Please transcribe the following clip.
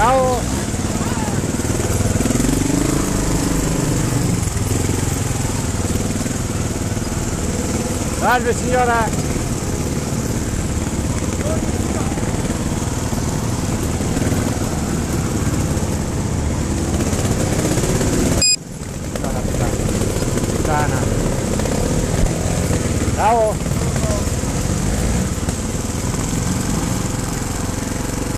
Tchau! Salve signora! Puttana, puttana.